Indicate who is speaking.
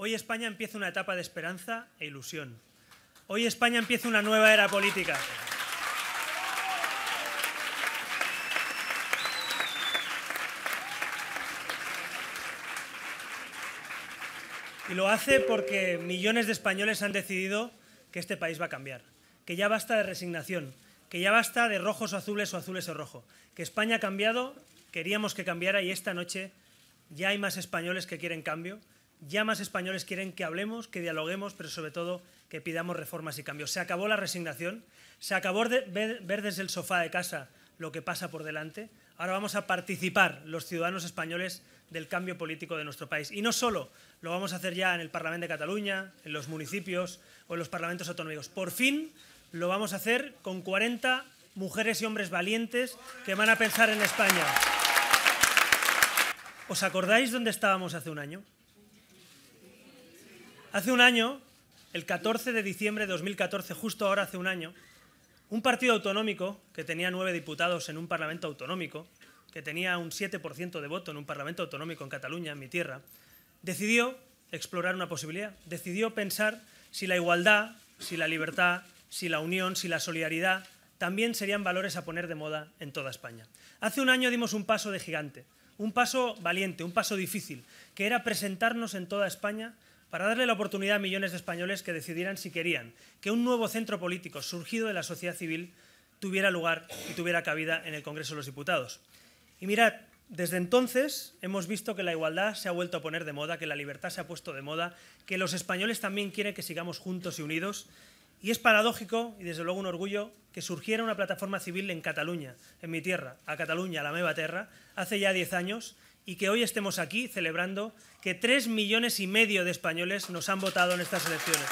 Speaker 1: Hoy España empieza una etapa de esperanza e ilusión. Hoy España empieza una nueva era política. Y lo hace porque millones de españoles han decidido que este país va a cambiar, que ya basta de resignación, que ya basta de rojos o azules o azules o rojo, que España ha cambiado, queríamos que cambiara y esta noche ya hay más españoles que quieren cambio, ya más españoles quieren que hablemos, que dialoguemos, pero sobre todo que pidamos reformas y cambios. Se acabó la resignación, se acabó ver, ver desde el sofá de casa lo que pasa por delante. Ahora vamos a participar los ciudadanos españoles del cambio político de nuestro país. Y no solo lo vamos a hacer ya en el Parlamento de Cataluña, en los municipios o en los parlamentos autonómicos. Por fin lo vamos a hacer con 40 mujeres y hombres valientes que van a pensar en España. ¿Os acordáis dónde estábamos hace un año? Hace un año, el 14 de diciembre de 2014, justo ahora hace un año, un partido autonómico que tenía nueve diputados en un parlamento autonómico, que tenía un 7% de voto en un parlamento autonómico en Cataluña, en mi tierra, decidió explorar una posibilidad, decidió pensar si la igualdad, si la libertad, si la unión, si la solidaridad también serían valores a poner de moda en toda España. Hace un año dimos un paso de gigante, un paso valiente, un paso difícil, que era presentarnos en toda España para darle la oportunidad a millones de españoles que decidieran si querían que un nuevo centro político surgido de la sociedad civil tuviera lugar y tuviera cabida en el Congreso de los Diputados. Y mirad, desde entonces hemos visto que la igualdad se ha vuelto a poner de moda, que la libertad se ha puesto de moda, que los españoles también quieren que sigamos juntos y unidos. Y es paradójico y desde luego un orgullo que surgiera una plataforma civil en Cataluña, en mi tierra, a Cataluña, la meva terra, hace ya diez años y que hoy estemos aquí celebrando que tres millones y medio de españoles nos han votado en estas elecciones.